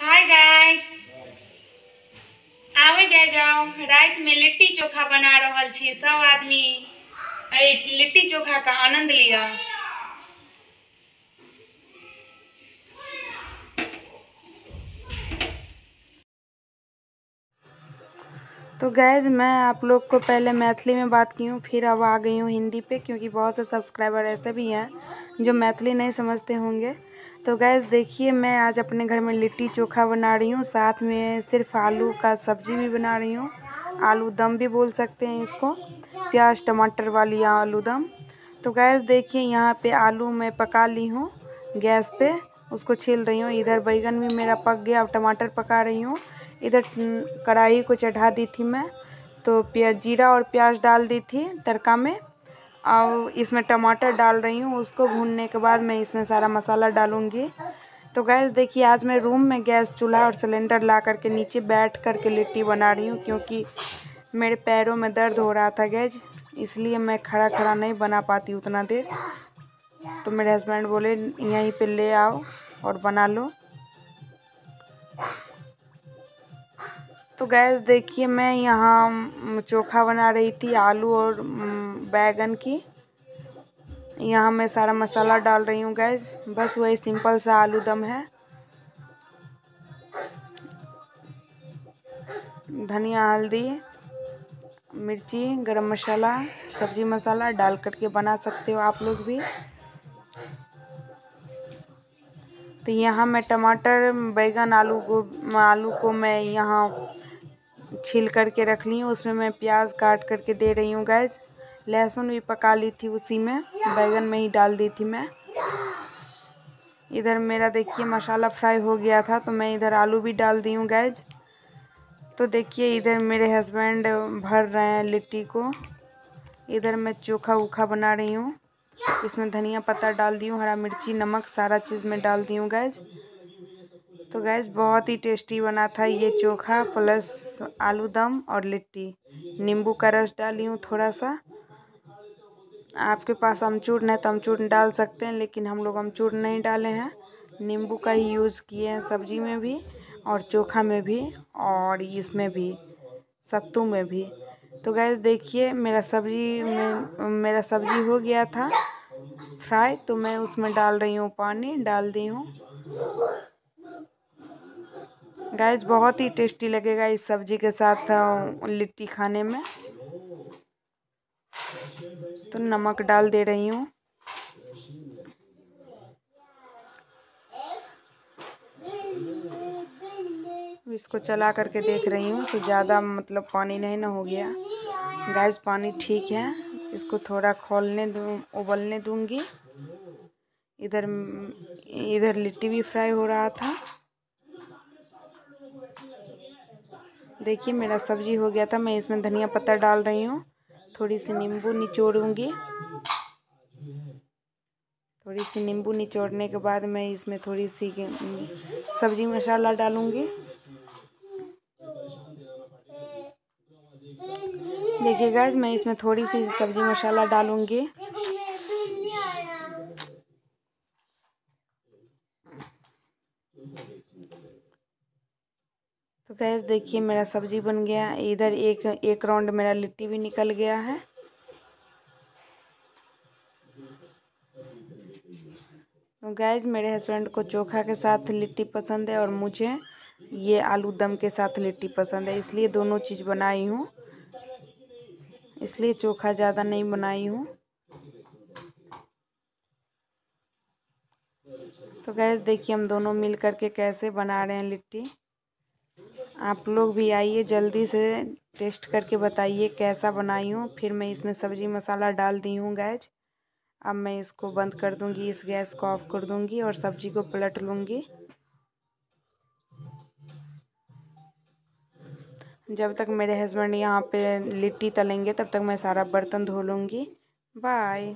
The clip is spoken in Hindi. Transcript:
हाय गाइस आवे जाए जाओ। रात में लिट्टी चोखा बना रहा सब आदमी। लिट्टी चोखा का आनंद लिया। तो गैज़ मैं आप लोग को पहले मैथिली में बात की हूँ, फिर अब आ गई हूँ हिंदी पे, क्योंकि बहुत से सब्सक्राइबर ऐसे भी हैं जो मैथिली नहीं समझते होंगे। तो गैज़ देखिए, मैं आज अपने घर में लिट्टी चोखा बना रही हूँ, साथ में सिर्फ़ आलू का सब्ज़ी भी बना रही हूँ। आलू दम भी बोल सकते हैं इसको, प्याज, टमाटर वाली आलू दम तो गैस देखिए, यहाँ पे आलू मैं पका ली हूँ गैस पे, उसको छील रही हूँ। इधर बैगन भी मेरा पक गया, अब टमाटर पका रही हूँ। इधर कढ़ाई को चढ़ा दी थी मैं तो प्याज जीरा और प्याज डाल दी थी तड़का में, और इसमें टमाटर डाल रही हूँ, उसको भूनने के बाद मैं इसमें सारा मसाला डालूँगी। तो गैस देखिए, आज मैं रूम में गैस, चूल्हा और सिलेंडर ला करके नीचे बैठ करके लिट्टी बना रही हूँ, क्योंकि मेरे पैरों में दर्द हो रहा था गैज इसलिए मैं खड़ा खड़ा नहीं बना पाती उतना देर। तो मेरे हस्बैंड बोले, यहीं पे ले आओ और बना लो। तो गैस देखिए, मैं यहाँ चोखा बना रही थी, आलू और बैगन की। यहाँ मैं सारा मसाला डाल रही हूँ गैस बस वही सिंपल सा आलू दम है। धनिया, हल्दी, मिर्ची, गरम मसाला, सब्ज़ी मसाला डाल करके बना सकते हो आप लोग भी। तो यहाँ मैं टमाटर, बैगन, आलू को आलू को मैं यहाँ छील करके रख ली हूँ, उसमें मैं प्याज काट करके दे रही हूँ गैस लहसुन भी पका ली थी उसी में, बैगन में ही डाल दी थी मैं। इधर मेरा देखिए मसाला फ्राई हो गया था तो मैं इधर आलू भी डाल दी हूँ गैज तो देखिए इधर मेरे हस्बैंड भर रहे हैं लिट्टी को। इधर मैं चोखा उखा बना रही हूँ। इसमें धनिया पत्ता डाल दी हूँ, हरा मिर्ची, नमक, सारा चीज़ में डाल दी हूँ गैस तो गैस बहुत ही टेस्टी बना था ये चोखा प्लस आलू दम और लिट्टी। नींबू का रस डाली हूँ थोड़ा सा। आपके पास अमचूर है तो अमचूर डाल सकते हैं, लेकिन हम लोग अमचूर नहीं डाले हैं। नींबू का ही यूज़ किए हैं सब्ज़ी में भी और चोखा में भी और इसमें भी, सत्तू में भी। तो गैस देखिए, मेरा सब्ज़ी में, मेरा सब्ज़ी हो गया था फ्राई तो मैं उसमें डाल रही हूँ पानी, डाल दी हूँ। गैस बहुत ही टेस्टी लगेगा इस सब्ज़ी के साथ लिट्टी खाने में। तो नमक डाल दे रही हूँ। इसको चला करके देख रही हूँ तो ज़्यादा मतलब पानी नहीं ना हो गया। गैस पानी ठीक है। इसको थोड़ा खोलने दूँ, उबलने दूँगी। इधर इधर लिट्टी भी फ्राई हो रहा था। देखिए मेरा सब्ज़ी हो गया था, मैं इसमें धनिया पत्ता डाल रही हूँ। थोड़ी सी नींबू निचोड़ूँगी। थोड़ी सी नींबू निचोड़ने के बाद मैं इसमें थोड़ी सी सब्ज़ी मसाला डालूँगी। देखिए गाइज़ मैं इसमें थोड़ी सी सब्ज़ी मसाला डालूँगी। तो गैस देखिए मेरा सब्ज़ी बन गया। इधर एक एक राउंड मेरा लिट्टी भी निकल गया है। तो गैस मेरे हस्बैंड को चोखा के साथ लिट्टी पसंद है और मुझे ये आलू दम के साथ लिट्टी पसंद है। इसलिए दोनों चीज़ बनाई हूँ। इसलिए चोखा ज़्यादा नहीं बनाई हूँ। तो गैस देखिए हम दोनों मिल करके कैसे बना रहे हैं लिट्टी। आप लोग भी आइए, जल्दी से टेस्ट करके बताइए कैसा बनाई हूँ। फिर मैं इसमें सब्ज़ी मसाला डाल दी हूँ गैज अब मैं इसको बंद कर दूँगी, इस गैस को ऑफ़ कर दूँगी और सब्ज़ी को पलट लूँगी। जब तक मेरे हस्बैंड यहाँ पे लिट्टी तलेंगे, तब तक मैं सारा बर्तन धो लूँगी। बाय